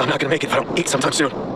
I'm not gonna make it if I don't eat sometime soon.